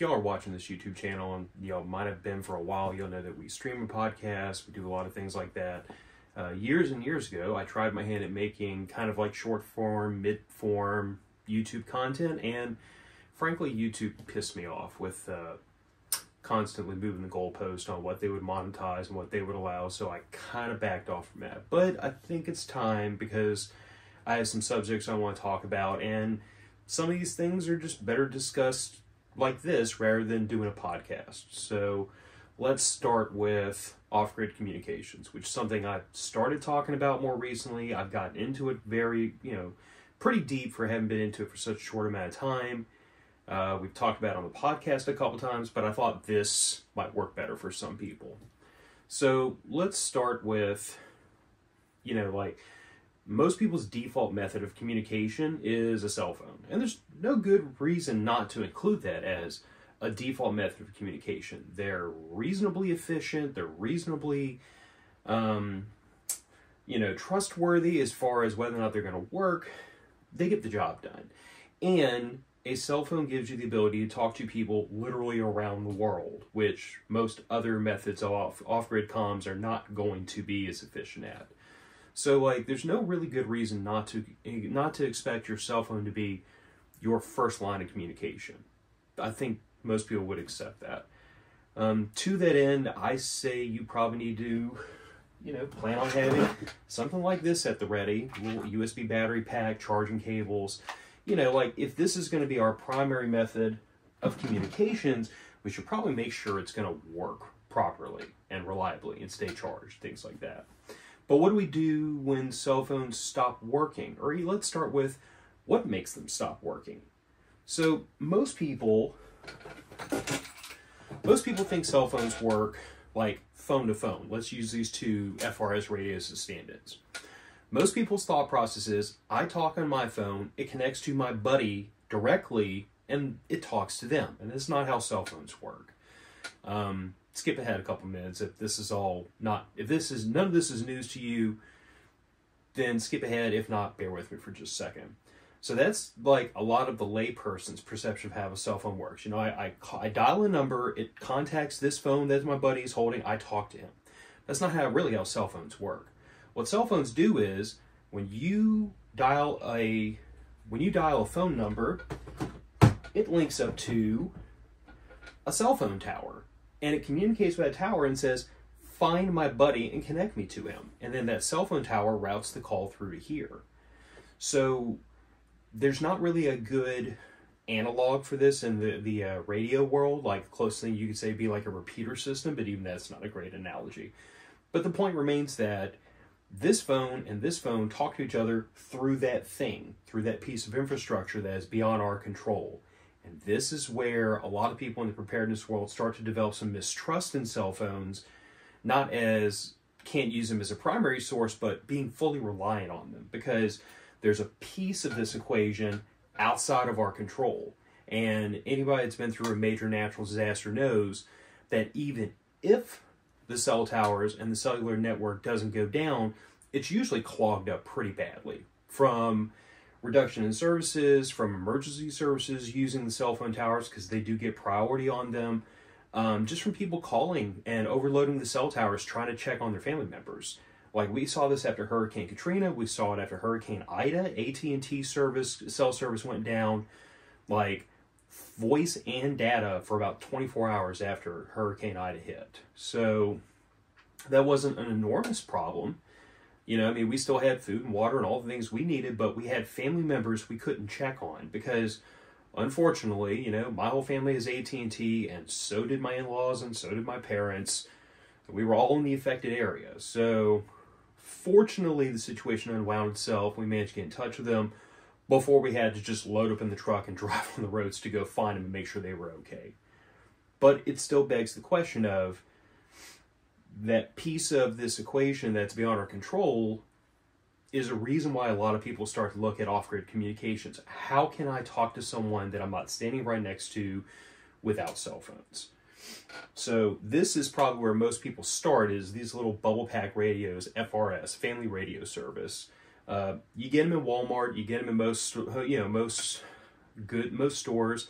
Y'all are watching this YouTube channel and y'all might have been for a while, you'll know that we stream a podcast. We do a lot of things like that. Uh, years and years ago, I tried my hand at making kind of like short form, mid form YouTube content, and frankly, YouTube pissed me off with uh, constantly moving the goalpost on what they would monetize and what they would allow. So I kind of backed off from that. But I think it's time because I have some subjects I want to talk about, and some of these things are just better discussed like this rather than doing a podcast. So let's start with off grid communications, which is something I've started talking about more recently. I've gotten into it very, you know, pretty deep for having been into it for such a short amount of time. Uh, we've talked about on the podcast a couple times, but I thought this might work better for some people. So let's start with, you know, like most people's default method of communication is a cell phone. And there's no good reason not to include that as a default method of communication. They're reasonably efficient, they're reasonably, um, you know, trustworthy as far as whether or not they're going to work. They get the job done. And a cell phone gives you the ability to talk to people literally around the world, which most other methods of off, off-grid comms are not going to be as efficient at. So like there's no really good reason not to not to expect your cell phone to be your first line of communication. I think most people would accept that. Um, to that end, I say you probably need to, you know, plan on having something like this at the ready, little USB battery pack, charging cables, you know, like if this is going to be our primary method of communications, we should probably make sure it's going to work properly and reliably and stay charged, things like that. But what do we do when cell phones stop working? Or let's start with what makes them stop working. So most people, most people think cell phones work like phone to phone. Let's use these two FRS radios as stand-ins. Most people's thought process is I talk on my phone, it connects to my buddy directly, and it talks to them. And that's not how cell phones work. Um, skip ahead a couple minutes if this is all not, if this is, none of this is news to you, then skip ahead. If not, bear with me for just a second. So that's like a lot of the layperson's perception of how a cell phone works. You know, I, I, I dial a number, it contacts this phone that my buddy is holding, I talk to him. That's not how really how cell phones work. What cell phones do is when you dial a when you dial a phone number, it links up to a cell phone tower and it communicates with that tower and says, find my buddy and connect me to him. And then that cell phone tower routes the call through to here. So there's not really a good analog for this in the, the uh, radio world. Like, the closest thing you could say be like a repeater system, but even that's not a great analogy. But the point remains that this phone and this phone talk to each other through that thing, through that piece of infrastructure that is beyond our control. And this is where a lot of people in the preparedness world start to develop some mistrust in cell phones, not as can't use them as a primary source, but being fully reliant on them because there's a piece of this equation outside of our control. And anybody that's been through a major natural disaster knows that even if the cell towers and the cellular network doesn't go down, it's usually clogged up pretty badly from reduction in services, from emergency services using the cell phone towers because they do get priority on them, um, just from people calling and overloading the cell towers trying to check on their family members. Like we saw this after Hurricane Katrina, we saw it after Hurricane Ida. AT&T service cell service went down, like voice and data for about 24 hours after Hurricane Ida hit. So that wasn't an enormous problem. You know, I mean, we still had food and water and all the things we needed, but we had family members we couldn't check on because, unfortunately, you know, my whole family is AT&T, and so did my in-laws, and so did my parents. We were all in the affected area, so fortunately, the situation unwound itself. We managed to get in touch with them before we had to just load up in the truck and drive on the roads to go find them and make sure they were okay. But it still begs the question of that piece of this equation that's beyond our control is a reason why a lot of people start to look at off-grid communications. How can I talk to someone that I'm not standing right next to without cell phones? So this is probably where most people start is these little bubble pack radios, FRS, Family Radio Service. Uh, you get them in Walmart, you get them in most, you know, most good, most stores.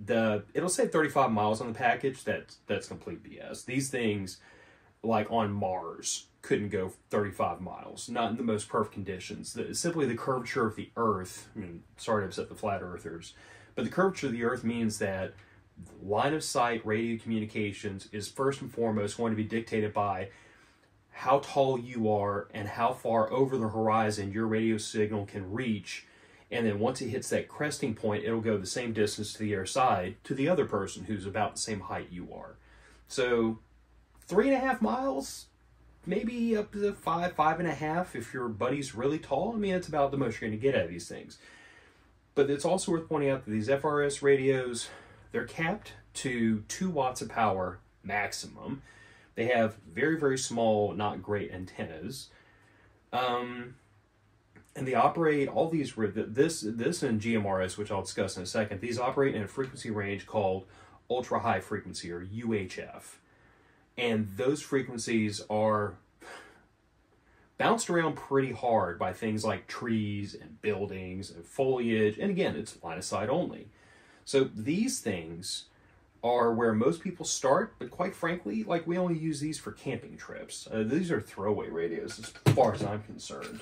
the it'll say 35 miles on the package. That's that's complete BS. These things, like on Mars, couldn't go 35 miles. Not in the most perfect conditions. The, simply the curvature of the Earth. I mean, sorry to upset the flat earthers, but the curvature of the Earth means that line of sight radio communications is first and foremost going to be dictated by how tall you are and how far over the horizon your radio signal can reach. And then once it hits that cresting point, it'll go the same distance to the other side to the other person who's about the same height you are. So, three and a half miles, maybe up to five, five and a half if your buddy's really tall. I mean, it's about the most you're going to get out of these things. But it's also worth pointing out that these FRS radios, they're capped to two watts of power maximum. They have very, very small, not great antennas. Um, and they operate all these this this and GMRS, which I'll discuss in a second. These operate in a frequency range called ultra high frequency or UHF, and those frequencies are bounced around pretty hard by things like trees and buildings and foliage. And again, it's line of sight only. So these things are where most people start, but quite frankly, like we only use these for camping trips. Uh, these are throwaway radios as far as I'm concerned.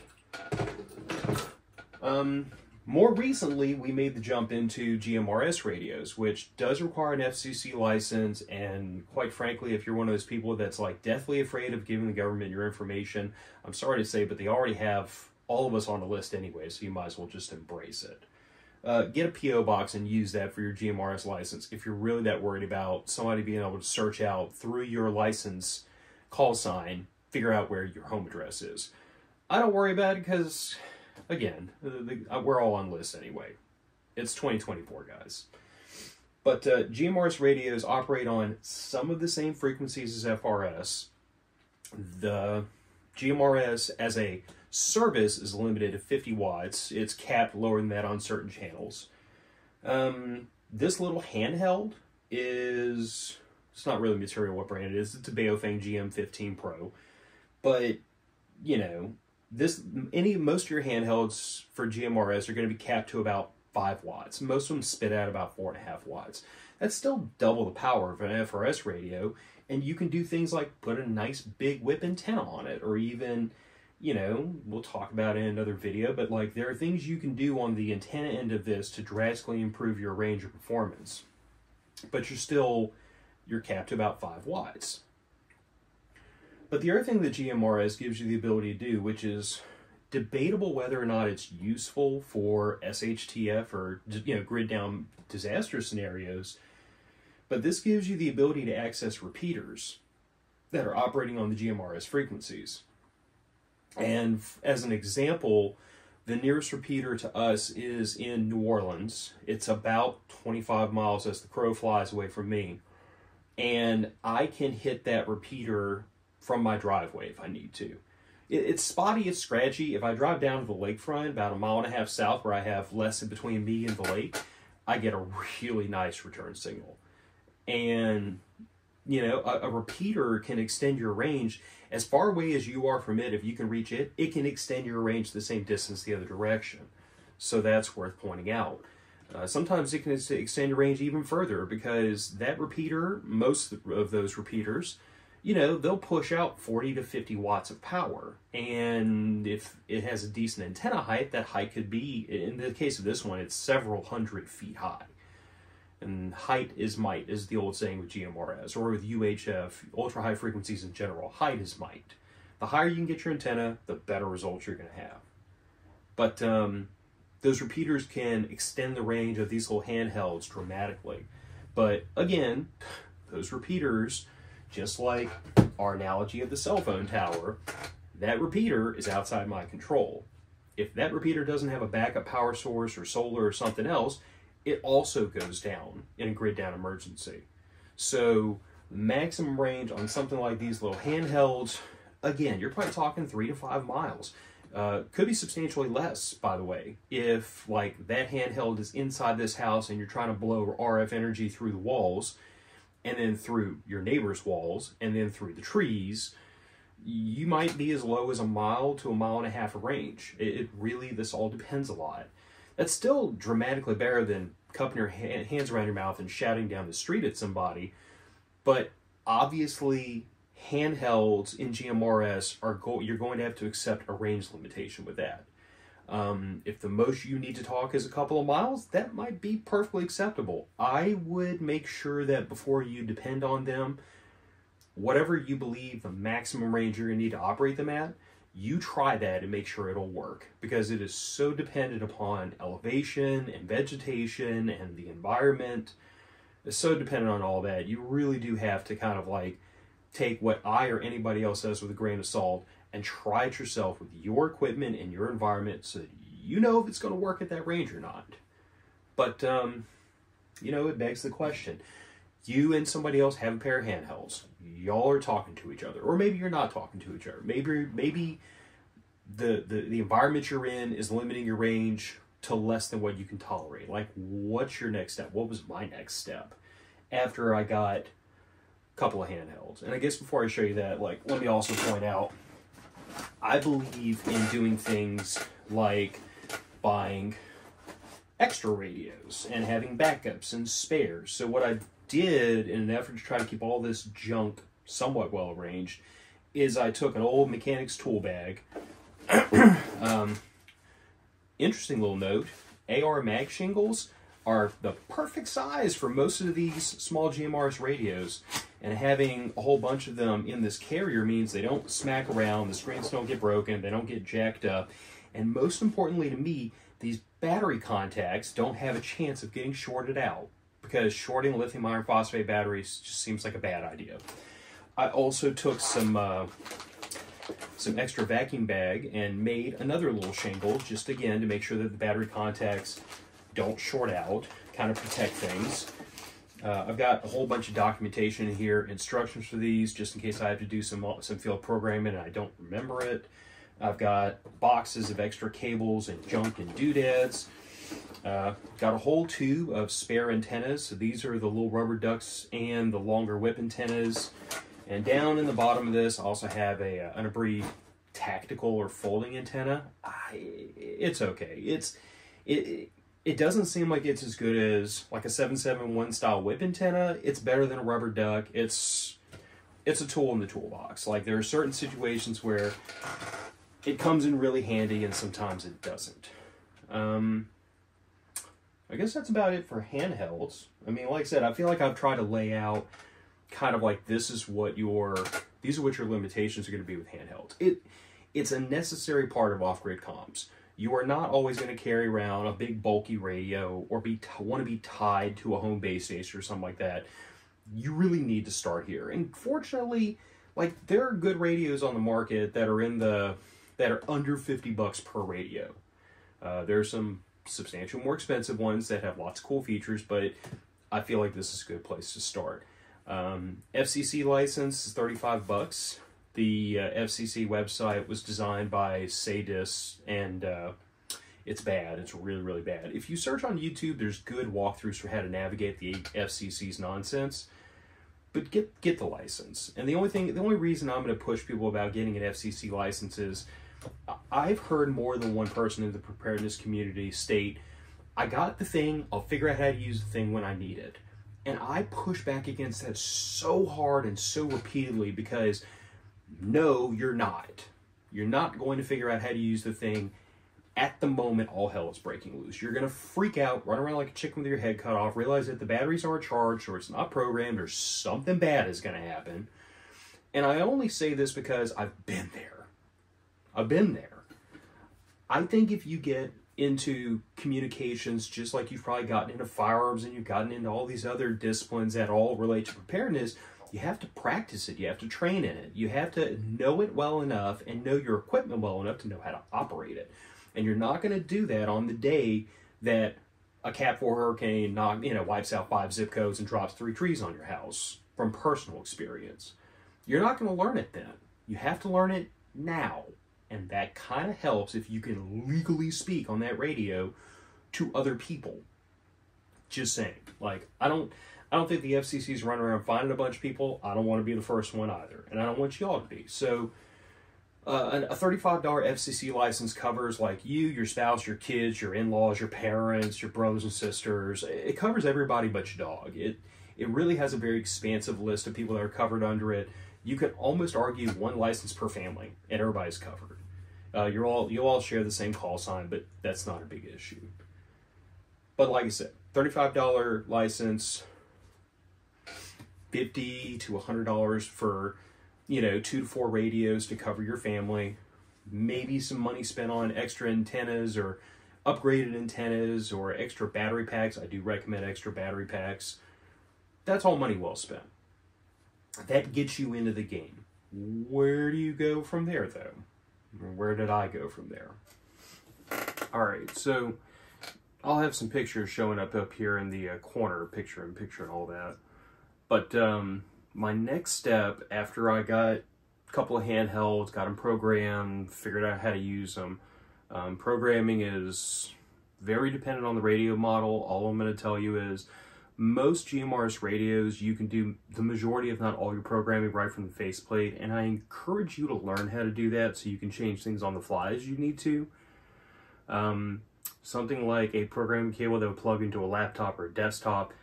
Um, more recently, we made the jump into GMRS radios, which does require an FCC license. And quite frankly, if you're one of those people that's like deathly afraid of giving the government your information, I'm sorry to say, but they already have all of us on the list anyway, so you might as well just embrace it uh, get a PO box and use that for your GMRS license if you're really that worried about somebody being able to search out through your license call sign, figure out where your home address is. I don't worry about it because, again, the, the, uh, we're all on lists anyway. It's 2024, guys. But uh, GMRS radios operate on some of the same frequencies as FRS. The GMRS as a service is limited to 50 watts. It's capped lower than that on certain channels. Um, this little handheld is it's not really material what brand it is. It's a Baofeng GM15 Pro, but you know this any most of your handhelds for GMRS are going to be capped to about five watts. Most of them spit out about four and a half watts. That's still double the power of an FRS radio, and you can do things like put a nice big whip antenna on it, or even you know, we'll talk about it in another video, but like there are things you can do on the antenna end of this to drastically improve your range of performance. But you're still, you're capped to about 5 watts. But the other thing that GMRS gives you the ability to do, which is debatable whether or not it's useful for SHTF or, you know, grid down disaster scenarios, but this gives you the ability to access repeaters that are operating on the GMRS frequencies. And as an example, the nearest repeater to us is in New Orleans. It's about 25 miles as the crow flies away from me. And I can hit that repeater from my driveway if I need to. it's spotty, it's scratchy. If I drive down to the lakefront, about a mile and a half south, where I have less in between me and the lake, I get a really nice return signal. And, you know, a, a repeater can extend your range as far away as you are from it, if you can reach it, it can extend your range the same distance the other direction. So that's worth pointing out. Uh, sometimes it can extend your range even further because that repeater, most of those repeaters, you know, they'll push out 40 to 50 watts of power. And if it has a decent antenna height, that height could be, in the case of this one, it's several hundred feet high. And height is might, is the old saying with GMRS, or with UHF, ultra high frequencies in general. Height is might. The higher you can get your antenna, the better results you're going to have. But um, those repeaters can extend the range of these little handhelds dramatically. But again, those repeaters, just like our analogy of the cell phone tower, that repeater is outside my control. If that repeater doesn't have a backup power source or solar or something else, it also goes down in a grid down emergency. So maximum range on something like these little handhelds, again, you're probably talking three to five miles. Uh, could be substantially less, by the way, if like that handheld is inside this house and you're trying to blow RF energy through the walls, and then through your neighbor's walls, and then through the trees. You might be as low as a mile to a mile and a half of range. It, it really, this all depends a lot. That's still dramatically better than cupping your ha- hands around your mouth and shouting down the street at somebody. But obviously, handhelds in GMRS are go- you're going to have to accept a range limitation with that. Um, if the most you need to talk is a couple of miles, that might be perfectly acceptable. I would make sure that before you depend on them, whatever you believe the maximum range you're going to need to operate them at, you try that and make sure it'll work because it is so dependent upon elevation and vegetation and the environment. It's so dependent on all that. You really do have to kind of like take what I or anybody else says with a grain of salt and try it yourself with your equipment and your environment so you know if it's going to work at that range or not. But, um, you know, it begs the question. You and somebody else have a pair of handhelds. Y'all are talking to each other, or maybe you're not talking to each other. Maybe maybe the, the the environment you're in is limiting your range to less than what you can tolerate. Like, what's your next step? What was my next step after I got a couple of handhelds? And I guess before I show you that, like, let me also point out I believe in doing things like buying extra radios and having backups and spares. So what I did in an effort to try to keep all this junk somewhat well arranged is I took an old mechanic's tool bag. um, interesting little note: AR mag shingles are the perfect size for most of these small GMRS radios. And having a whole bunch of them in this carrier means they don't smack around, the screens don't get broken, they don't get jacked up. And most importantly to me, these battery contacts don't have a chance of getting shorted out because shorting lithium iron phosphate batteries just seems like a bad idea. I also took some uh, some extra vacuum bag and made another little shingle just again to make sure that the battery contacts don't short out, kind of protect things. Uh, I've got a whole bunch of documentation here, instructions for these, just in case I have to do some some field programming and I don't remember it. I've got boxes of extra cables and junk and doodads. Uh, got a whole tube of spare antennas. So these are the little rubber ducks and the longer whip antennas. And down in the bottom of this, I also have a uh, an Abbree tactical or folding antenna. I, it's okay. It's it, it doesn't seem like it's as good as like a 771 style whip antenna. It's better than a rubber duck. It's it's a tool in the toolbox. Like there are certain situations where it comes in really handy and sometimes it doesn't. Um, I guess that's about it for handhelds. I mean, like I said, I feel like I've tried to lay out kind of like this is what your these are what your limitations are going to be with handhelds. It it's a necessary part of off-grid comms you are not always going to carry around a big bulky radio or be want to be tied to a home base station or something like that. You really need to start here. And fortunately, like there are good radios on the market that are in the that are under 50 bucks per radio. Uh, there are some substantially more expensive ones that have lots of cool features, but I feel like this is a good place to start. Um, FCC license is 35 bucks. The uh, FCC website was designed by Sadis, and uh, it's bad. It's really, really bad. If you search on YouTube, there's good walkthroughs for how to navigate the FCC's nonsense. But get get the license. And the only thing, the only reason I'm going to push people about getting an FCC license is I've heard more than one person in the preparedness community state, "I got the thing. I'll figure out how to use the thing when I need it." And I push back against that so hard and so repeatedly because no, you're not. You're not going to figure out how to use the thing at the moment all hell is breaking loose. You're going to freak out, run around like a chicken with your head cut off, realize that the batteries aren't charged or it's not programmed or something bad is going to happen. And I only say this because I've been there. I've been there. I think if you get into communications just like you've probably gotten into firearms and you've gotten into all these other disciplines that all relate to preparedness, you have to practice it. You have to train in it. You have to know it well enough and know your equipment well enough to know how to operate it. And you're not going to do that on the day that a Cat 4 hurricane knock, you know, wipes out five zip codes and drops three trees on your house from personal experience. You're not going to learn it then. You have to learn it now. And that kind of helps if you can legally speak on that radio to other people. Just saying. Like, I don't I don't think the FCC's running around finding a bunch of people. I don't want to be the first one either, and I don't want y'all to be. So Uh, a $35 FCC license covers like you, your spouse, your kids, your in-laws, your parents, your brothers and sisters. It covers everybody but your dog. It it really has a very expansive list of people that are covered under it. You can almost argue one license per family, and everybody's covered. Uh, you're all you all share the same call sign, but that's not a big issue. But like I said, thirty-five dollar license, fifty to hundred dollars for you know two to four radios to cover your family. Maybe some money spent on extra antennas or upgraded antennas or extra battery packs. I do recommend extra battery packs. That's all money well spent. That gets you into the game. Where do you go from there, though? Where did I go from there? All right, so I'll have some pictures showing up up here in the uh, corner, picture in picture and all that. But um, my next step after I got a couple of handhelds, got them programmed, figured out how to use them. Um, programming is very dependent on the radio model. All I'm going to tell you is most GMRS radios, you can do the majority, if not all your programming right from the faceplate, and I encourage you to learn how to do that so you can change things on the fly as you need to. Um, something like a programming cable that would plug into a laptop or a desktop,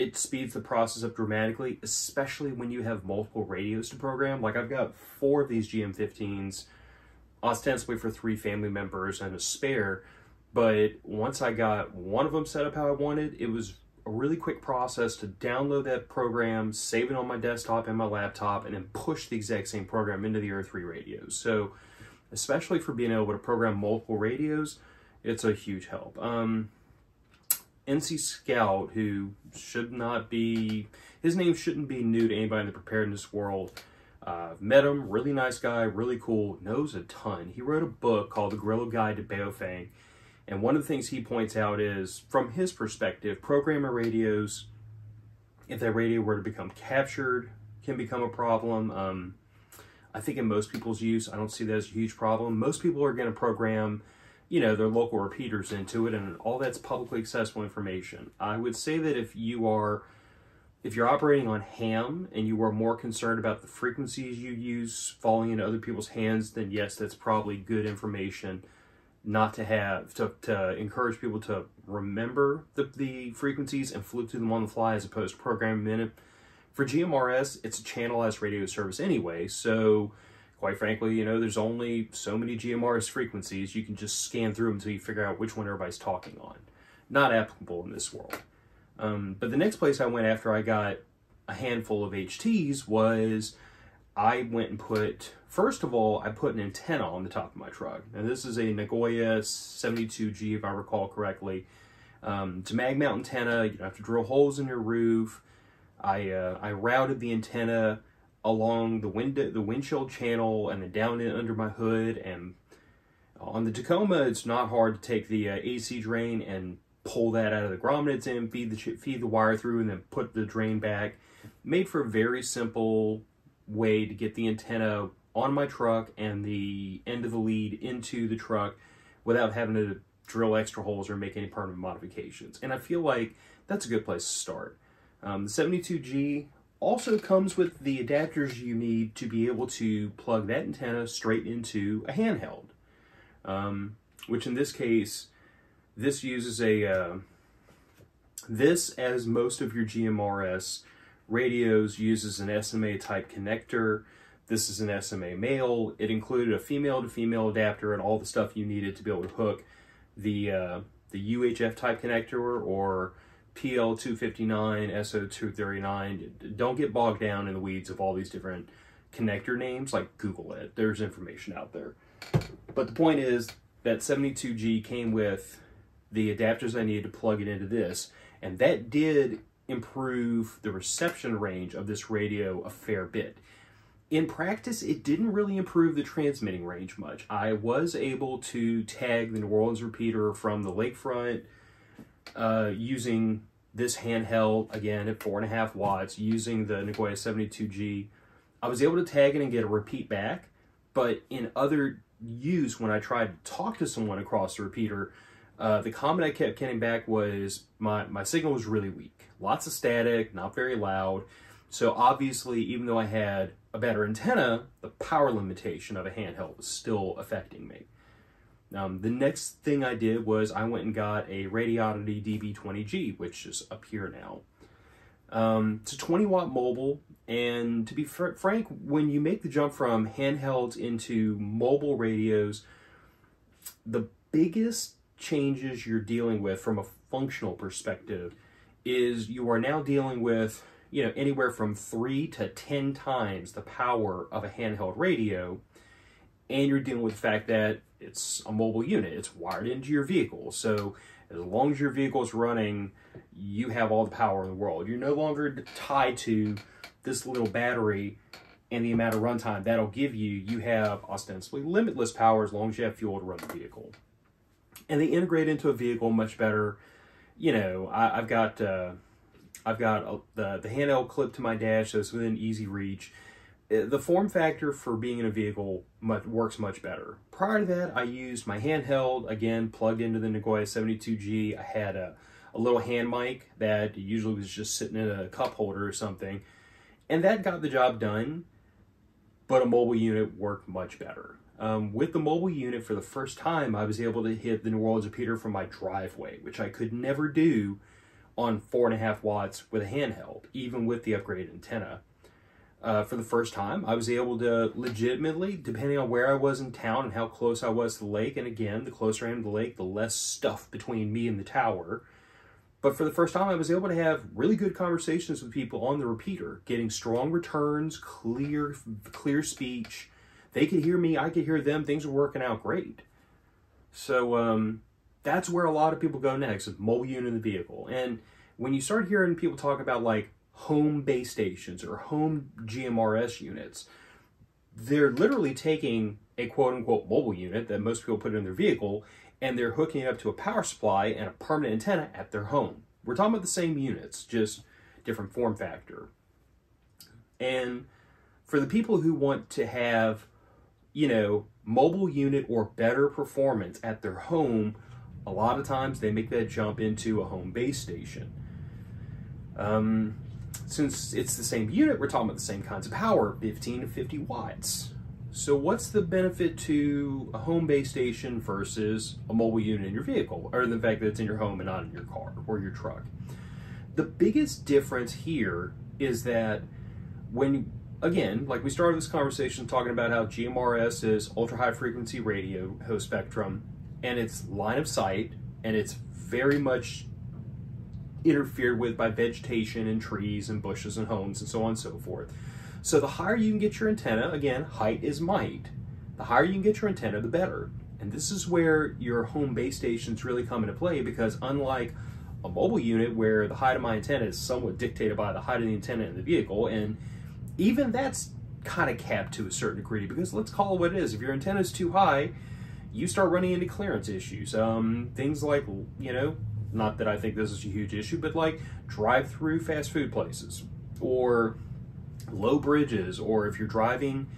it speeds the process up dramatically, especially when you have multiple radios to program. Like I've got four of these GM15s, ostensibly for three family members and a spare, but once I got one of them set up how I wanted, it was a really quick process to download that program, save it on my desktop and my laptop, and then push the exact same program into the Earth 3 radios. So, especially for being able to program multiple radios, it's a huge help. Um, NC Scout, who should not be, his name shouldn't be new to anybody in the preparedness world. Uh, met him, really nice guy, really cool, knows a ton. He wrote a book called The Guerrilla Guide to Baofeng and one of the things he points out is, from his perspective, programmer radios, if that radio were to become captured, can become a problem. Um, I think in most people's use, I don't see that as a huge problem. Most people are going to program, you know, their local repeaters into it, and all that's publicly accessible information. I would say that if you are, if you're operating on ham and you are more concerned about the frequencies you use falling into other people's hands, then yes, that's probably good information not to have to, to encourage people to remember the, the frequencies and flip through them on the fly as opposed to programming minute. For GMRS, it's a channelized radio service anyway, so quite frankly, you know, there's only so many GMRS frequencies. You can just scan through them until you figure out which one everybody's talking on. Not applicable in this world. Um, but the next place I went after I got a handful of HTs was I went and put, first of all, I put an antenna on the top of my truck. And this is a Nagoya 72G, if I recall correctly. Um, it's a mag mount antenna. You don't have to drill holes in your roof. I, uh, I routed the antenna along the window, the windshield channel and then down in under my hood. And on the Tacoma, it's not hard to take the uh, AC drain and pull that out of the grommets in, feed the feed the wire through, and then put the drain back. Made for a very simple way to get the antenna on my truck and the end of the lead into the truck without having to drill extra holes or make any permanent modifications. And I feel like that's a good place to start. Um, the 72G also comes with the adapters you need to be able to plug that antenna straight into a handheld. Um, which in this case, this uses a, uh, this as most of your GMRS radios uses an SMA type connector. This is an SMA male. It included a female to female adapter and all the stuff you needed to be able to hook the uh, the UHF type connector or PL259, SO239. Don't get bogged down in the weeds of all these different connector names, like Google it. There's information out there. But the point is that 72G came with the adapters I needed to plug it into this, and that did improve the reception range of this radio a fair bit. In practice, it didn't really improve the transmitting range much. I was able to tag the New Orleans repeater from the lakefront uh, using this handheld, again, at 4.5 watts, using the Nagoya 72G. I was able to tag it and get a repeat back, but in other use, when I tried to talk to someone across the repeater, uh, the comment I kept getting back was my, my signal was really weak. Lots of static, not very loud. So obviously, even though I had a better antenna, the power limitation of a handheld was still affecting me. Um, the next thing I did was I went and got a Radioddity DB20G, which is up here now. Um, it's a 20 watt mobile, and to be fr frank, when you make the jump from handhelds into mobile radios, the biggest changes you're dealing with from a functional perspective is you are now dealing with you know anywhere from three to ten times the power of a handheld radio and you're dealing with the fact that it's a mobile unit. It's wired into your vehicle. So as long as your vehicle is running you have all the power in the world. You're no longer tied to this little battery and the amount of runtime that'll give you. You have ostensibly limitless power as long as you have fuel to run the vehicle. And they integrate into a vehicle much better. You know I, have got uh, I've got a, the, the handheld clip to my dash, so it's within easy reach. The form factor for being in a vehicle much, works much better. Prior to that, I used my handheld, again, plugged into the Nagoya 72G. I had a, a little hand mic that usually was just sitting in a cup holder or something. And that got the job done, but a mobile unit worked much better. Um, with the mobile unit, for the first time, I was able to hit the New Orleans repeater from my driveway, which I could never do on four and a half watts with a handheld, even with the upgraded antenna. Uh, for the first time, I was able to legitimately, depending on where I was in town and how close I was to the lake, and again, the closer I am to the lake, the less stuff between me and the tower. But for the first time, I was able to have really good conversations with people on the repeater, getting strong returns, clear, clear speech. They could hear me, I could hear them. Things were working out great. So, um, that's where a lot of people go next mobile unit in the vehicle. And when you start hearing people talk about like home base stations or home GMRS units, they're literally taking a quote unquote mobile unit that most people put in their vehicle and they're hooking it up to a power supply and a permanent antenna at their home. We're talking about the same units, just different form factor. And for the people who want to have, you know, mobile unit or better performance at their home a lot of times they make that jump into a home base station. Um, since it's the same unit, we're talking about the same kinds of power, 15 to 50 watts. So what's the benefit to a home base station versus a mobile unit in your vehicle, or the fact that it's in your home and not in your car or your truck? The biggest difference here is that when, again, like we started this conversation talking about how GMRS is ultra high frequency radio spectrum, and it's line of sight and it's very much interfered with by vegetation and trees and bushes and homes and so on and so forth. So the higher you can get your antenna, again, height is might. The higher you can get your antenna, the better. And this is where your home base stations really come into play because unlike a mobile unit where the height of my antenna is somewhat dictated by the height of the antenna in the vehicle, and even that's kind of capped to a certain degree because let's call it what it is. If your antenna is too high, you start running into clearance issues. Um, things like, you know, not that I think this is a huge issue, but like drive through fast food places or low bridges, or if you're driving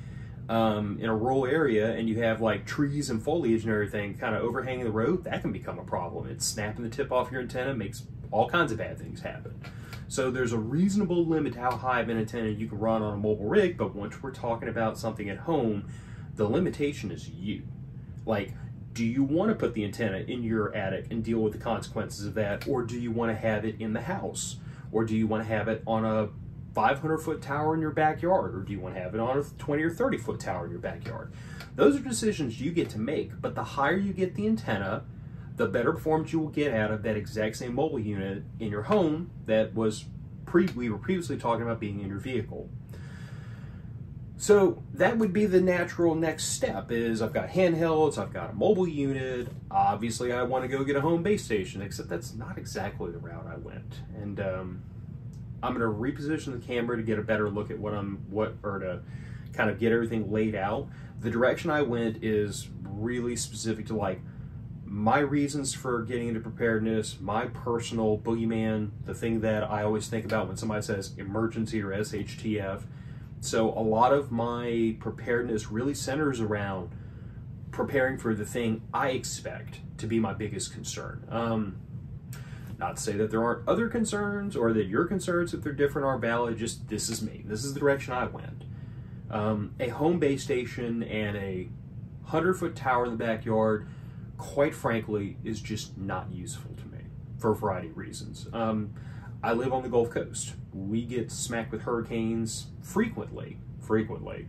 um, in a rural area and you have like trees and foliage and everything kind of overhanging the road, that can become a problem. It's snapping the tip off your antenna, makes all kinds of bad things happen. So there's a reasonable limit to how high of an antenna you can run on a mobile rig, but once we're talking about something at home, the limitation is you. Like, do you want to put the antenna in your attic and deal with the consequences of that, or do you want to have it in the house, or do you want to have it on a 500 foot tower in your backyard, or do you want to have it on a 20 or 30 foot tower in your backyard? Those are decisions you get to make, but the higher you get the antenna, the better performance you will get out of that exact same mobile unit in your home that was pre we were previously talking about being in your vehicle. So that would be the natural next step is I've got handhelds, I've got a mobile unit. Obviously I want to go get a home base station, except that's not exactly the route I went. And um, I'm going to reposition the camera to get a better look at what I'm, what, or to kind of get everything laid out. The direction I went is really specific to like my reasons for getting into preparedness, my personal boogeyman, the thing that I always think about when somebody says emergency or SHTF so a lot of my preparedness really centers around preparing for the thing I expect to be my biggest concern. Um, not to say that there aren't other concerns or that your concerns, if they're different, are valid. Just this is me. This is the direction I went. Um, a home base station and a 100 foot tower in the backyard, quite frankly, is just not useful to me for a variety of reasons. Um, I live on the Gulf Coast. We get smacked with hurricanes frequently, frequently.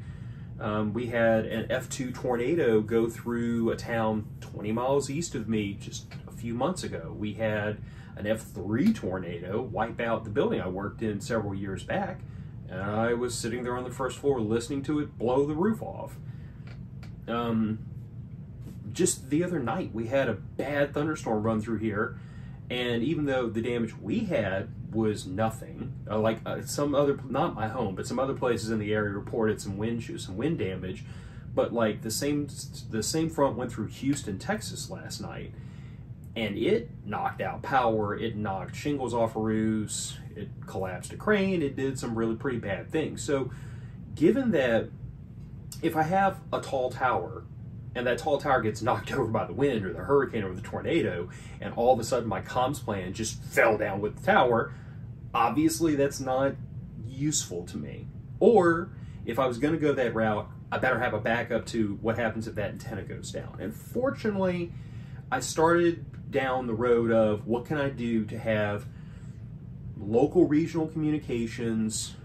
Um, we had an F2 tornado go through a town 20 miles east of me just a few months ago. We had an F3 tornado wipe out the building I worked in several years back. And I was sitting there on the first floor listening to it blow the roof off. Um, just the other night, we had a bad thunderstorm run through here. And even though the damage we had was nothing, uh, like uh, some other, not my home, but some other places in the area reported some wind, some wind damage. But like the same, the same front went through Houston, Texas last night and it knocked out power, it knocked shingles off roofs, it collapsed a crane, it did some really pretty bad things. So, given that if I have a tall tower and that tall tower gets knocked over by the wind or the hurricane or the tornado, and all of a sudden my comms plan just fell down with the tower, obviously that's not useful to me. Or if I was going to go that route, I better have a backup to what happens if that antenna goes down. And fortunately, I started down the road of what can I do to have local regional communications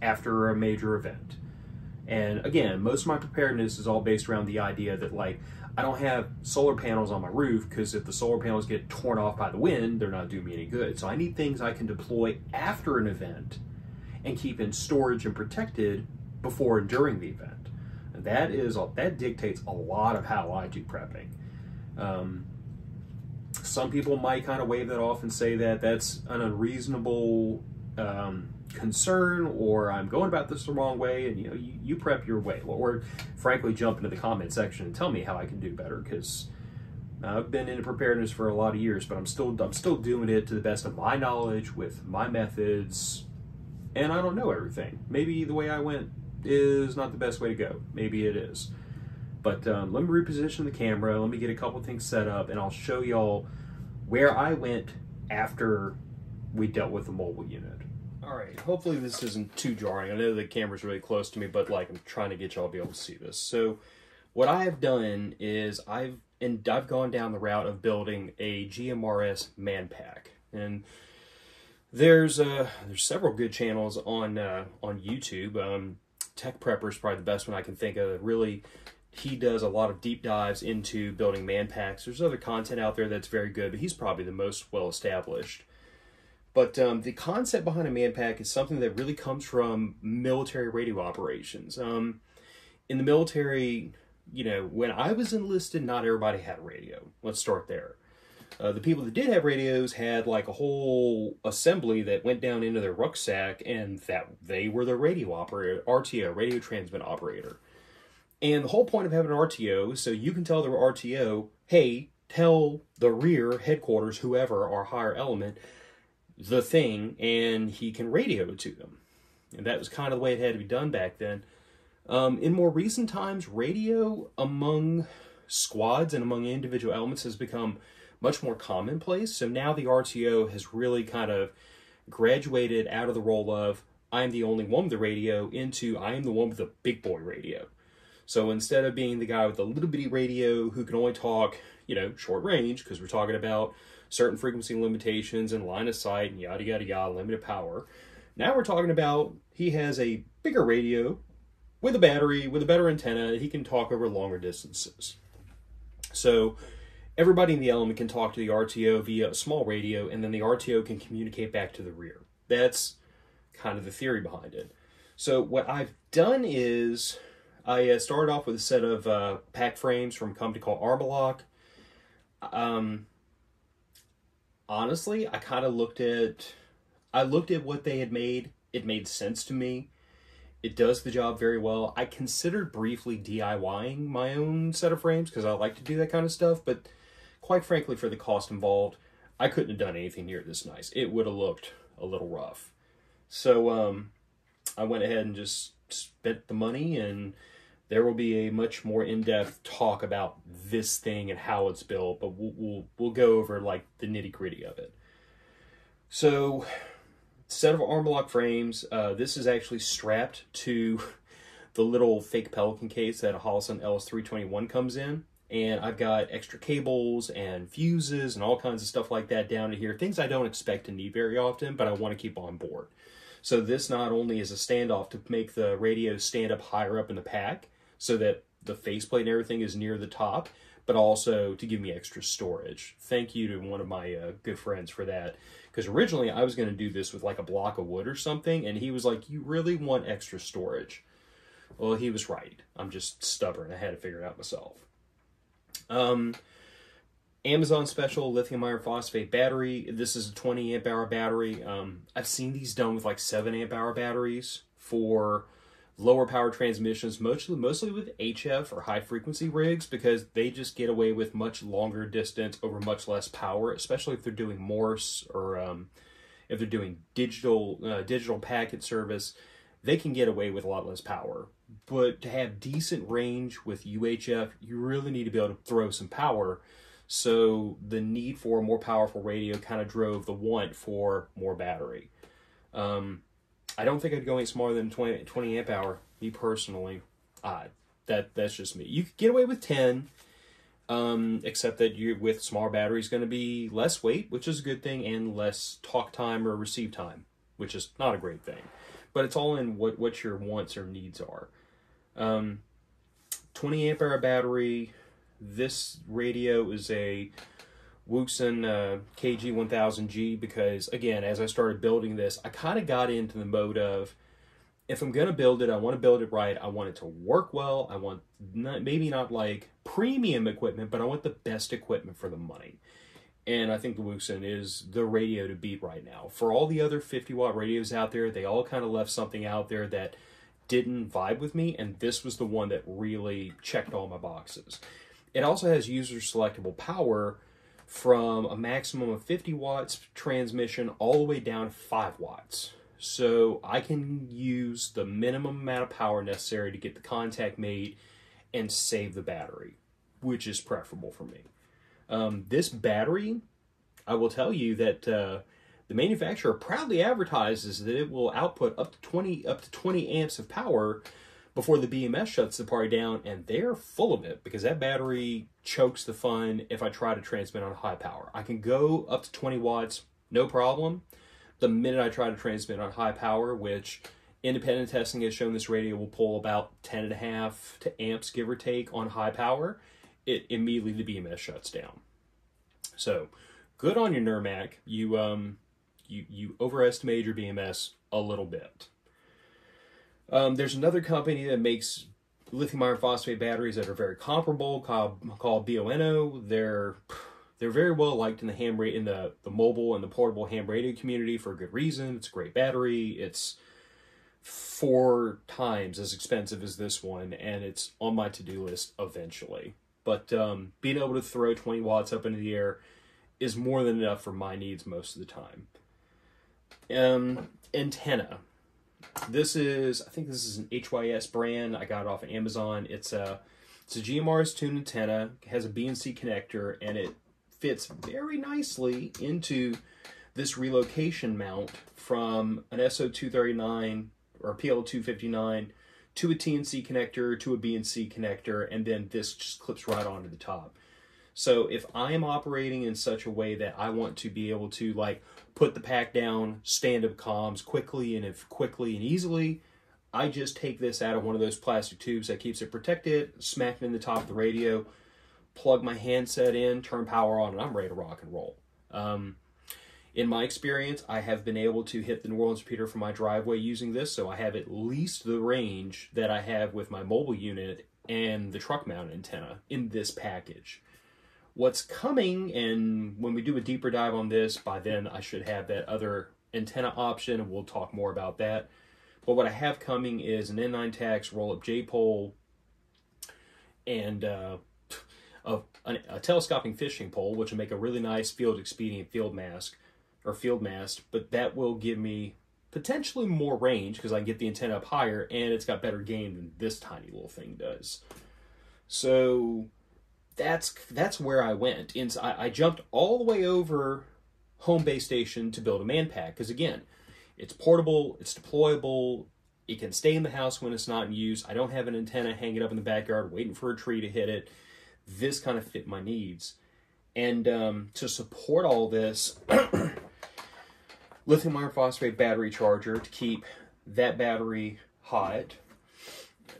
after a major event. And again, most of my preparedness is all based around the idea that like I don't have solar panels on my roof because if the solar panels get torn off by the wind, they're not doing me any good. So I need things I can deploy after an event and keep in storage and protected before and during the event. And that is that dictates a lot of how I do prepping. Um, some people might kind of wave that off and say that that's an unreasonable um, concern or I'm going about this the wrong way and you know you, you prep your way. Or frankly jump into the comment section and tell me how I can do better because I've been into preparedness for a lot of years but I'm still I'm still doing it to the best of my knowledge with my methods and I don't know everything. Maybe the way I went is not the best way to go. Maybe it is. But um, let me reposition the camera, let me get a couple things set up, and I'll show y'all where I went after we dealt with the mobile unit. All right, hopefully this isn't too jarring. I know the camera's really close to me, but like I'm trying to get y'all to be able to see this. So what I have done is I've and I've gone down the route of building a GMRS man pack. And there's uh there's several good channels on uh, on YouTube. Um, Tech Prepper is probably the best one I can think of. Really he does a lot of deep dives into building man packs. There's other content out there that's very good, but he's probably the most well established. But um, the concept behind a man pack is something that really comes from military radio operations. Um, in the military, you know, when I was enlisted, not everybody had a radio. Let's start there. Uh, the people that did have radios had like a whole assembly that went down into their rucksack, and that they were the radio operator, RTO, radio transmit operator. And the whole point of having an RTO so you can tell the RTO, hey, tell the rear headquarters, whoever, our higher element, the thing, and he can radio to them. And that was kind of the way it had to be done back then. Um, in more recent times, radio among squads and among individual elements has become much more commonplace. So now the RTO has really kind of graduated out of the role of I'm the only one with the radio into I am the one with the big boy radio. So instead of being the guy with the little bitty radio who can only talk, you know, short range, because we're talking about certain frequency limitations and line of sight and yada yada yada, limited power. Now we're talking about he has a bigger radio with a battery, with a better antenna, he can talk over longer distances. So everybody in the element can talk to the RTO via a small radio, and then the RTO can communicate back to the rear. That's kind of the theory behind it. So what I've done is I uh, started off with a set of uh, pack frames from a company called Armalock. Um, honestly, I kind of looked at, I looked at what they had made. It made sense to me. It does the job very well. I considered briefly DIYing my own set of frames because I like to do that kind of stuff, but quite frankly, for the cost involved, I couldn't have done anything near this nice. It would have looked a little rough. So um, I went ahead and just spent the money and there will be a much more in-depth talk about this thing and how it's built, but we'll we'll, we'll go over like the nitty-gritty of it. So, set of Armalock frames. Uh, this is actually strapped to the little fake Pelican case that a Holosun LS321 comes in. And I've got extra cables and fuses and all kinds of stuff like that down to here. Things I don't expect to need very often, but I want to keep on board. So this not only is a standoff to make the radio stand up higher up in the pack so that the faceplate and everything is near the top, but also to give me extra storage. Thank you to one of my uh, good friends for that. Because originally I was going to do this with like a block of wood or something, and he was like, You really want extra storage? Well, he was right. I'm just stubborn. I had to figure it out myself. Um, Amazon special lithium iron phosphate battery. This is a 20 amp hour battery. Um, I've seen these done with like 7 amp hour batteries for lower power transmissions, mostly mostly with HF or high frequency rigs because they just get away with much longer distance over much less power, especially if they're doing Morse or um, if they're doing digital uh, digital packet service. They can get away with a lot less power, but to have decent range with UHF, you really need to be able to throw some power. So the need for a more powerful radio kind of drove the want for more battery. Um, I don't think I'd go any smaller than 20, 20 amp hour. Me personally, uh, that that's just me. You could get away with ten, um, except that you with smaller batteries going to be less weight, which is a good thing, and less talk time or receive time, which is not a great thing. But it's all in what what your wants or needs are. Um, 20 amp hour battery. This radio is a Wouxun uh, KG1000G because, again, as I started building this, I kind of got into the mode of if I'm going to build it, I want to build it right. I want it to work well. I want not, maybe not like premium equipment, but I want the best equipment for the money. And I think the Wouxun is the radio to beat right now. For all the other 50 watt radios out there, they all kind of left something out there that didn't vibe with me, and this was the one that really checked all my boxes. It also has user selectable power from a maximum of 50 watts transmission all the way down to 5 watts. So I can use the minimum amount of power necessary to get the contact made and save the battery, which is preferable for me. Um, this battery, I will tell you that uh, the manufacturer proudly advertises that it will output up to 20 up to 20 amps of power before the BMS shuts the party down, and they're full of it because that battery chokes the fun if I try to transmit on high power. I can go up to 20 watts, no problem. The minute I try to transmit on high power, which independent testing has shown this radio will pull about 10 and a half to amps, give or take, on high power, it immediately the BMS shuts down. So, good on your Nermak. You um, you you overestimated your BMS a little bit. Um, there's another company that makes lithium iron phosphate batteries that are very comparable called called Bioenno. They're they're very well liked in the ham in the, the mobile and the portable ham radio community for a good reason. It's a great battery. It's four times as expensive as this one, and it's on my to do list eventually. But um, being able to throw 20 watts up into the air is more than enough for my needs most of the time. Um, antenna. This is, I think this is an HYS brand. I got it off of Amazon. It's a, it's a GMRS tuned antenna. Has a BNC connector, and it fits very nicely into this relocation mount from an SO239 or PL259 to a TNC connector to a BNC connector, and then this just clips right onto the top. So if I am operating in such a way that I want to be able to like put the pack down, stand up comms quickly and if quickly and easily, I just take this out of one of those plastic tubes that keeps it protected, smack it in the top of the radio, plug my handset in, turn power on, and I'm ready to rock and roll. Um, in my experience, I have been able to hit the New Orleans repeater from my driveway using this, so I have at least the range that I have with my mobile unit and the truck mount antenna in this package what's coming, and when we do a deeper dive on this, by then I should have that other antenna option, and we'll talk more about that. But what I have coming is an N9TAX roll-up J-pole and uh, a, a, telescoping fishing pole, which will make a really nice field expedient field mask or field mast. But that will give me potentially more range because I can get the antenna up higher, and it's got better gain than this tiny little thing does. So that's that's where I went. I, I jumped all the way over home base station to build a man pack because again, it's portable, it's deployable, It can stay in the house when it's not in use. I don't have an antenna hanging up in the backyard waiting for a tree to hit it. This kind of fit my needs. And um, to support all this, lithium iron phosphate battery charger to keep that battery hot.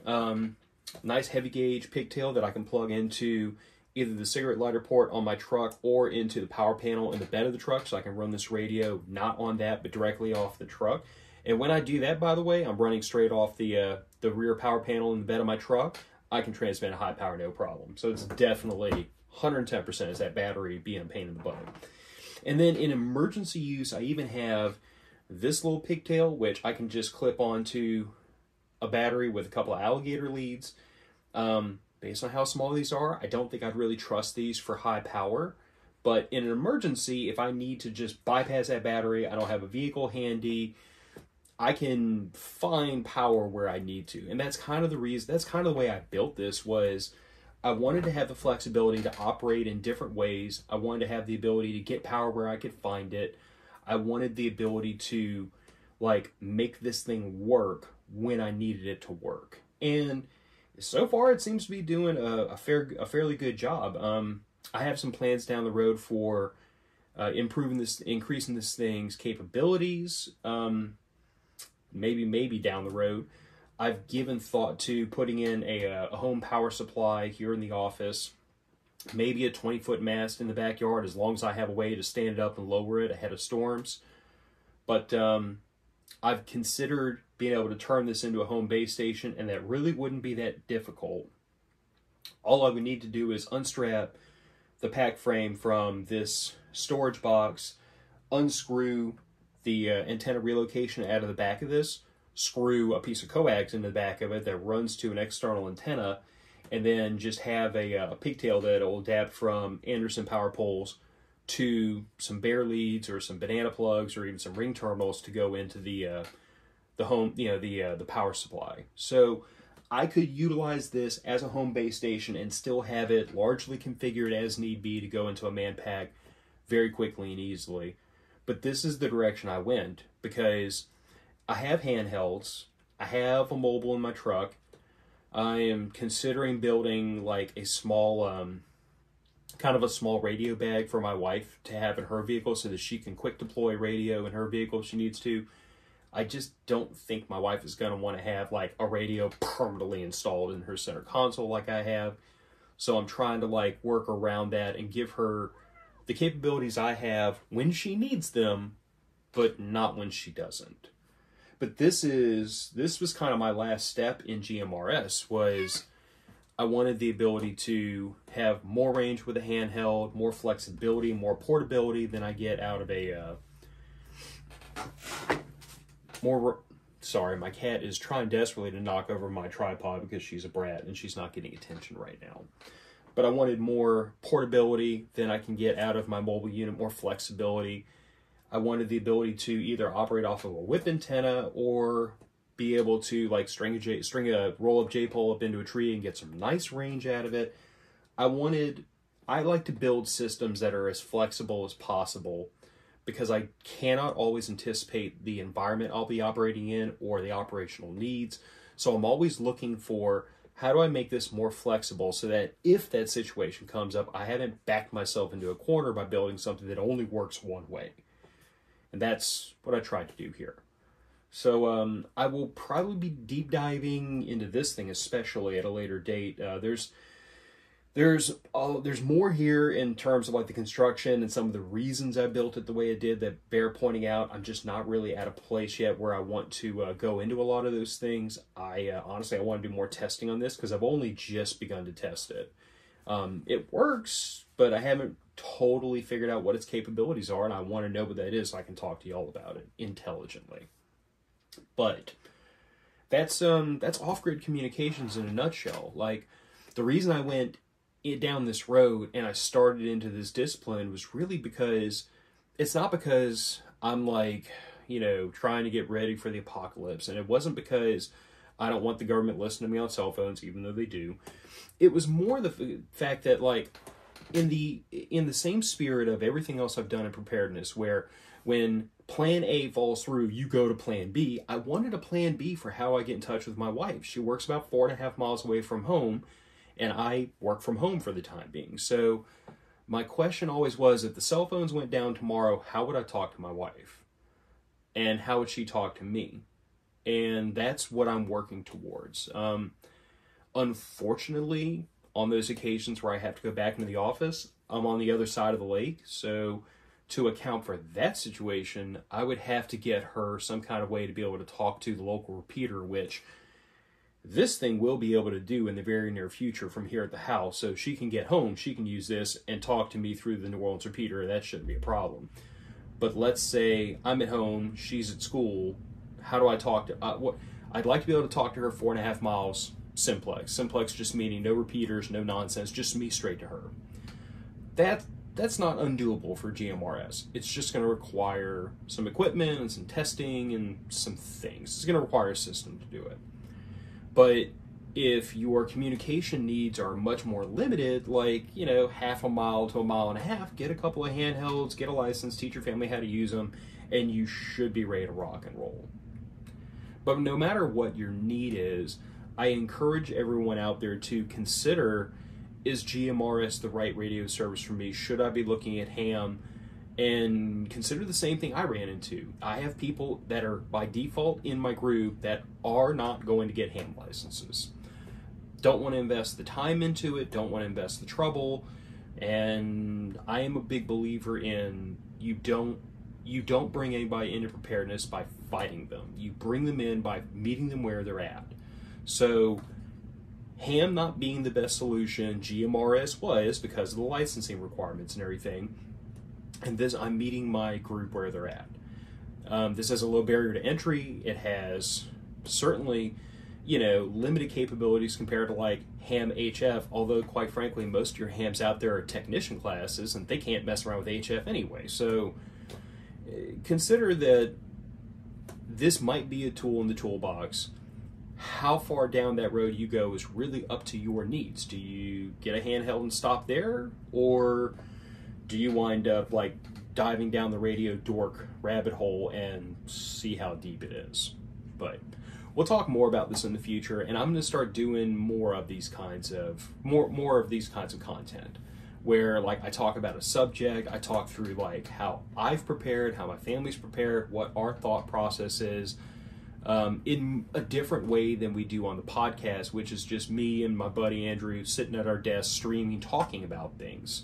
Um, nice heavy gauge pigtail that I can plug into either the cigarette lighter port on my truck or into the power panel in the bed of the truck so I can run this radio not on that but directly off the truck. And when I do that, by the way, I'm running straight off the uh, the rear power panel in the bed of my truck. I can transmit a high power no problem. So it's definitely 110% is that battery being a pain in the butt. And then in emergency use, I even have this little pigtail, which I can just clip onto a battery with a couple of alligator leads. Um, based on how small these are, I don't think I'd really trust these for high power. But in an emergency, if I need to just bypass that battery, I don't have a vehicle handy, I can find power where I need to. And that's kind of the reason, that's kind of the way I built this was I wanted to have the flexibility to operate in different ways. I wanted to have the ability to get power where I could find it. I wanted the ability to like make this thing work when I needed it to work. And so far it seems to be doing a, a fair a fairly good job. Um, I have some plans down the road for uh, improving this, increasing this thing's capabilities. Um, maybe maybe down the road. I've given thought to putting in a, uh, a home power supply here in the office, maybe a 20 foot mast in the backyard, as long as I have a way to stand it up and lower it ahead of storms. But um, I've considered being able to turn this into a home base station, and that really wouldn't be that difficult. All I would need to do is unstrap the pack frame from this storage box, unscrew the uh, antenna relocation out of the back of this, screw a piece of coax into the back of it that runs to an external antenna, and then just have a, uh, a pigtail that will adapt from Anderson power poles to some bare leads or some banana plugs or even some ring terminals to go into the uh, the home, you know, the uh, the power supply. So I could utilize this as a home base station and still have it largely configured as need be to go into a man pack very quickly and easily. But this is the direction I went because I have handhelds. I have a mobile in my truck. I am considering building like a small, um, kind of a small radio bag for my wife to have in her vehicle so that she can quick deploy radio in her vehicle if she needs to. I just don't think my wife is going to want to have like a radio permanently installed in her center console like I have. So I'm trying to like work around that and give her the capabilities I have when she needs them, but not when she doesn't. But this is this was kind of my last step in GMRS was I wanted the ability to have more range with a handheld, more flexibility, more portability than I get out of a uh, more. Sorry, my cat is trying desperately to knock over my tripod because she's a brat and she's not getting attention right now but I wanted more portability than I can get out of my mobile unit, more flexibility. I wanted the ability to either operate off of a whip antenna or be able to like string a J, string a roll up J pole up into a tree and get some nice range out of it. I wanted I like to build systems that are as flexible as possible because I cannot always anticipate the environment I'll be operating in or the operational needs. So I'm always looking for how do I make this more flexible so that if that situation comes up, I haven't backed myself into a corner by building something that only works one way? And that's what I tried to do here. So um, I will probably be deep diving into this thing, especially at a later date. Uh, there's there's uh, there's more here in terms of like the construction and some of the reasons I built it the way it did that bear pointing out. I'm just not really at a place yet where I want to uh, go into a lot of those things. I uh, honestly I want to do more testing on this because I've only just begun to test it. Um, it works, but I haven't totally figured out what its capabilities are, and I want to know what that is so I can talk to y'all about it intelligently. But that's um that's off grid communications in a nutshell. Like the reason I went it down this road and I started into this discipline was really because it's not because I'm like, you know, trying to get ready for the apocalypse. And it wasn't because I don't want the government listening to me on cell phones, even though they do. It was more the f- fact that, like, in the in the same spirit of everything else I've done in preparedness, where when plan A falls through, you go to plan B. I wanted a plan B for how I get in touch with my wife. She works about four and a half miles away from home, and I work from home for the time being. So my question always was if the cell phones went down tomorrow, how would I talk to my wife? And how would she talk to me? And that's what I'm working towards. Um, unfortunately, on those occasions where I have to go back into the office, I'm on the other side of the lake. So, to account for that situation, I would have to get her some kind of way to be able to talk to the local repeater, which this thing will be able to do in the very near future from here at the house. So she can get home, she can use this and talk to me through the New Orleans repeater. That shouldn't be a problem. But let's say I'm at home, she's at school. How do I talk to? Uh, what I'd like to be able to talk to her four and a half miles simplex. Simplex just meaning no repeaters, no nonsense, just me straight to her. That that's not undoable for GMRS. It's just going to require some equipment and some testing and some things. It's going to require a system to do it. But if your communication needs are much more limited, like, you know, half a mile to a mile and a half, get a couple of handhelds, get a license, teach your family how to use them, and you should be ready to rock and roll. But no matter what your need is, I encourage everyone out there to consider is GMRS the right radio service for me? Should I be looking at ham? And consider the same thing I ran into. I have people that are by default in my group that are not going to get ham licenses. Don't want to invest the time into it, don't want to invest the trouble. And I am a big believer in you don't you don't bring anybody into preparedness by fighting them. You bring them in by meeting them where they're at. So ham not being the best solution, GMRS was because of the licensing requirements and everything and this I'm meeting my group where they're at. Um, this has a low barrier to entry. It has certainly, you know, limited capabilities compared to like ham HF. Although, quite frankly, most of your hams out there are technician classes, and they can't mess around with HF anyway. So, uh, consider that this might be a tool in the toolbox. How far down that road you go is really up to your needs. Do you get a handheld and stop there, or do you wind up like diving down the radio dork rabbit hole and see how deep it is? But we'll talk more about this in the future, and I'm going to start doing more of these kinds of more more of these kinds of content where like I talk about a subject, I talk through like how I've prepared, how my family's prepared, what our thought process is. Um, in a different way than we do on the podcast, which is just me and my buddy Andrew sitting at our desk streaming, talking about things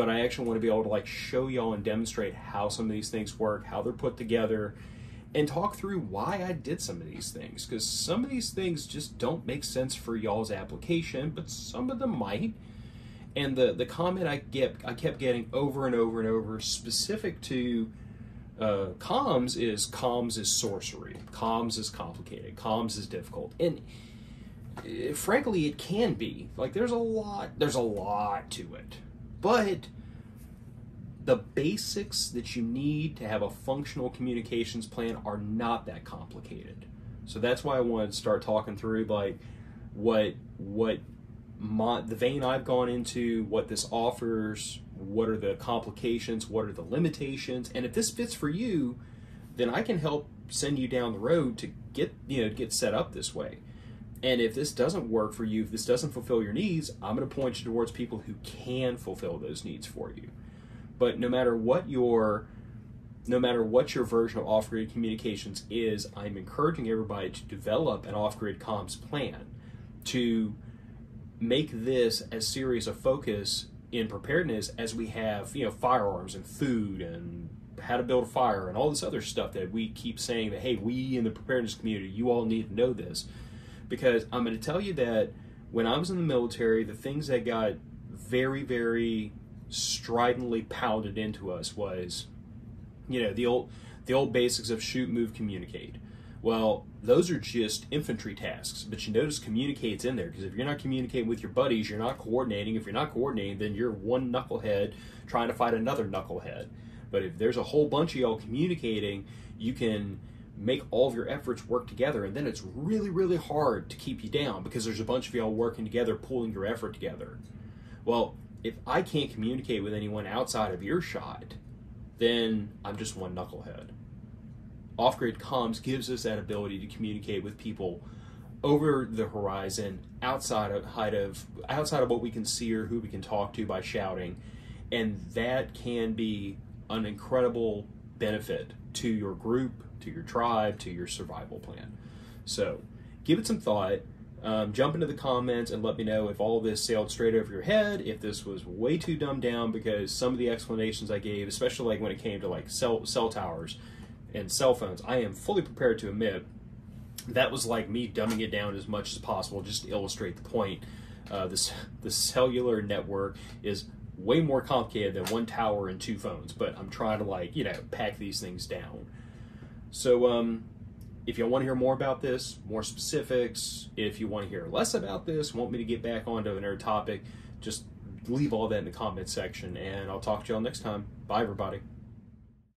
but I actually want to be able to like show y'all and demonstrate how some of these things work, how they're put together, and talk through why I did some of these things. Because some of these things just don't make sense for y'all's application, but some of them might. And the the comment I get I kept getting over and over and over specific to uh, comms is comms is sorcery. Comms is complicated. Comms is difficult. And uh, frankly, it can be. Like there's a lot. There's a lot to it but the basics that you need to have a functional communications plan are not that complicated. So that's why I wanted to start talking through like what what my, the vein I've gone into, what this offers, what are the complications, what are the limitations, and if this fits for you, then I can help send you down the road to get you know get set up this way. And if this doesn't work for you, if this doesn't fulfill your needs, I'm going to point you towards people who can fulfill those needs for you. But no matter what your no matter what your version of off-grid communications is, I'm encouraging everybody to develop an off-grid comms plan to make this as serious a focus in preparedness as we have, you know, firearms and food and how to build a fire and all this other stuff that we keep saying that hey, we in the preparedness community, you all need to know this because I'm going to tell you that when I was in the military, the things that got very, very stridently pounded into us was, you know, the old the old basics of shoot, move, communicate. Well, those are just infantry tasks, but you notice communicate's in there because if you're not communicating with your buddies, you're not coordinating. If you're not coordinating, then you're one knucklehead trying to fight another knucklehead. But if there's a whole bunch of y'all communicating, you can make all of your efforts work together and then it's really really hard to keep you down because there's a bunch of y'all working together pulling your effort together well if i can't communicate with anyone outside of earshot then i'm just one knucklehead off grid comms gives us that ability to communicate with people over the horizon outside of height of outside of what we can see or who we can talk to by shouting. And that can be an incredible benefit to your group to your tribe to your survival plan. So give it some thought. Um, jump into the comments and let me know if all this sailed straight over your head if this was way too dumbed down because some of the explanations i gave especially like when it came to like cell cell towers and cell phones i am fully prepared to admit that was like me dumbing it down as much as possible just to illustrate the point. Uh, this the cellular network is way more complicated than one tower and two phones, but I'm trying to like you know pack these things down. So um, if you want to hear more about this, more specifics, if you want to hear less about this, want me to get back onto another topic, just leave all that in the comment section, and I'll talk to y'all next time. Bye, everybody.